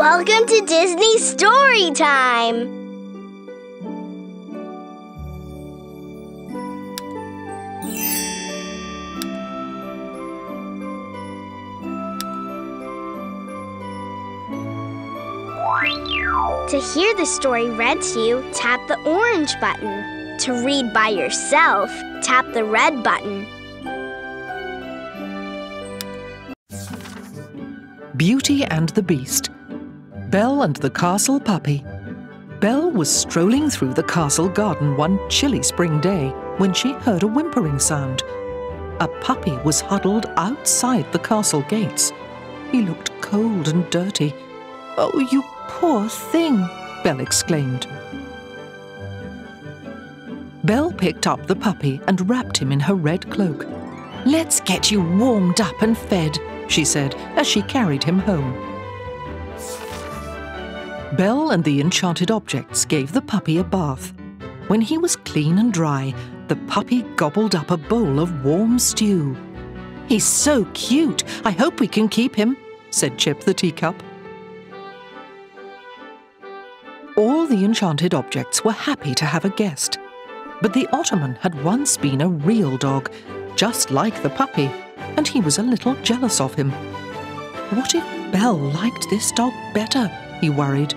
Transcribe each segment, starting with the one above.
Welcome to Disney Story Time. To hear the story read to you, tap the orange button. To read by yourself, tap the red button. Beauty and the Beast. Belle and the Castle Puppy. Belle was strolling through the castle garden one chilly spring day when she heard a whimpering sound. A puppy was huddled outside the castle gates. He looked cold and dirty. Oh, you poor thing, Belle exclaimed. Belle picked up the puppy and wrapped him in her red cloak. Let's get you warmed up and fed, she said as she carried him home. Belle and the enchanted objects gave the puppy a bath. When he was clean and dry, the puppy gobbled up a bowl of warm stew. He's so cute. I hope we can keep him, said Chip the teacup. All the enchanted objects were happy to have a guest. But the Ottoman had once been a real dog, just like the puppy, and he was a little jealous of him. What if Belle liked this dog better? He worried.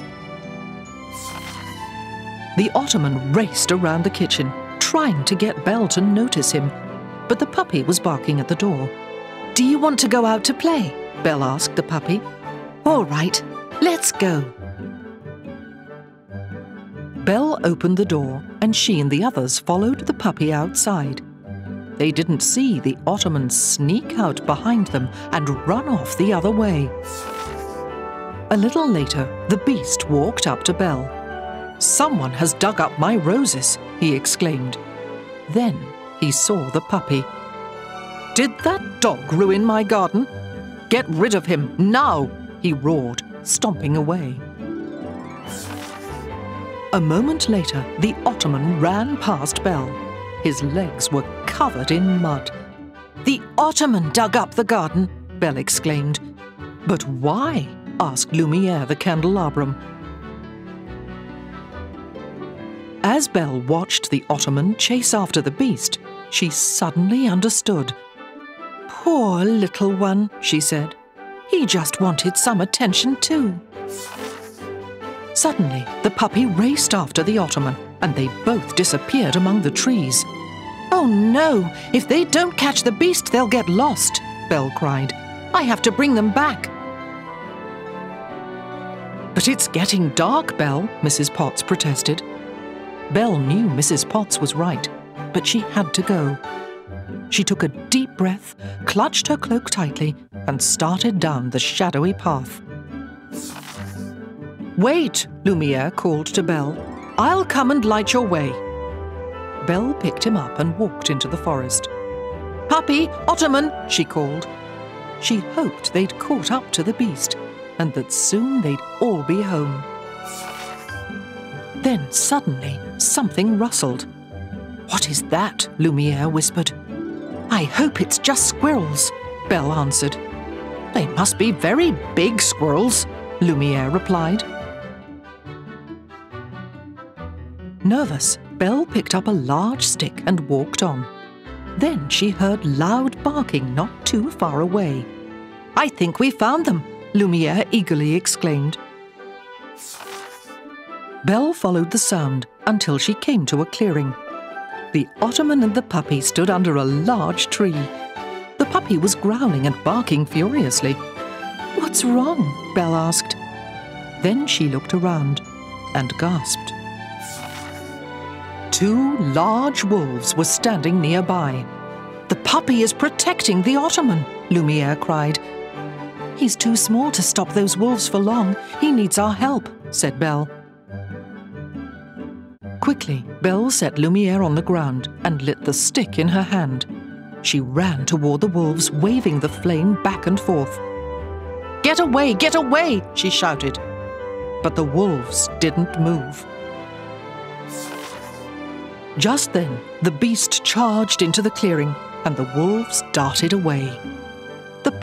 The Ottoman raced around the kitchen, trying to get Belle to notice him, but the puppy was barking at the door. Do you want to go out to play? Belle asked the puppy. All right, let's go. Belle opened the door, and she and the others followed the puppy outside. They didn't see the Ottoman sneak out behind them and run off the other way. A little later, the beast walked up to Belle. Someone has dug up my roses, he exclaimed. Then he saw the puppy. Did that dog ruin my garden? Get rid of him now, he roared, stomping away. A moment later, the Ottoman ran past Belle. His legs were covered in mud. The Ottoman dug up the garden, Belle exclaimed. But why? Asked Lumiere the candelabrum. As Belle watched the Ottoman chase after the beast, she suddenly understood. Poor little one, she said. He just wanted some attention too. Suddenly, the puppy raced after the Ottoman, and they both disappeared among the trees. Oh no! If they don't catch the beast, they'll get lost, Belle cried. I have to bring them back. But it's getting dark, Belle, Mrs. Potts protested. Belle knew Mrs. Potts was right, but she had to go. She took a deep breath, clutched her cloak tightly, and started down the shadowy path. Wait, Lumiere called to Belle. I'll come and light your way. Belle picked him up and walked into the forest. Puppy, Ottoman, she called. She hoped they'd caught up to the beast and that soon they'd all be home. Then suddenly something rustled. What is that? Lumiere whispered. I hope it's just squirrels, Belle answered. They must be very big squirrels, Lumiere replied. Nervous, Belle picked up a large stick and walked on. Then she heard loud barking not too far away. I think we found them, Lumiere eagerly exclaimed. Belle followed the sound until she came to a clearing. The Ottoman and the puppy stood under a large tree. The puppy was growling and barking furiously. What's wrong? Belle asked. Then she looked around and gasped. Two large wolves were standing nearby. The puppy is protecting the Ottoman, Lumiere cried. He's too small to stop those wolves for long. He needs our help, said Belle. Quickly, Belle set Lumiere on the ground and lit the stick in her hand. She ran toward the wolves, waving the flame back and forth. Get away, get away, she shouted. But the wolves didn't move. Just then, the beast charged into the clearing, and the wolves darted away.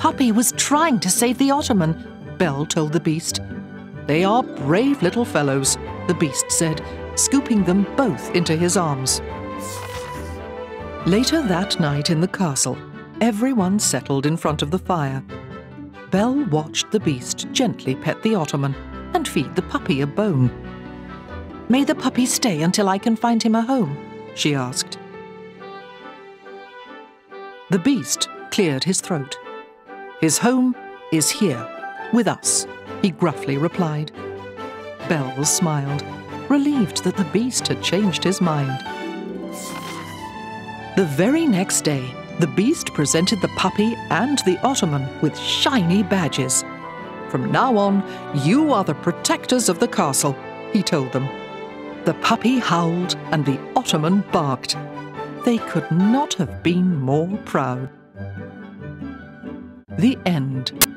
Puppy was trying to save the Ottoman, Belle told the beast. They are brave little fellows, the beast said, scooping them both into his arms. Later that night in the castle, everyone settled in front of the fire. Belle watched the beast gently pet the ottoman and feed the puppy a bone. May the puppy stay until I can find him a home? she asked. The beast cleared his throat. His home is here, with us, he gruffly replied. Belle smiled, relieved that the beast had changed his mind. The very next day, the beast presented the puppy and the ottoman with shiny badges. From now on, you are the protectors of the castle, he told them. The puppy howled and the ottoman barked. They could not have been more proud. The end.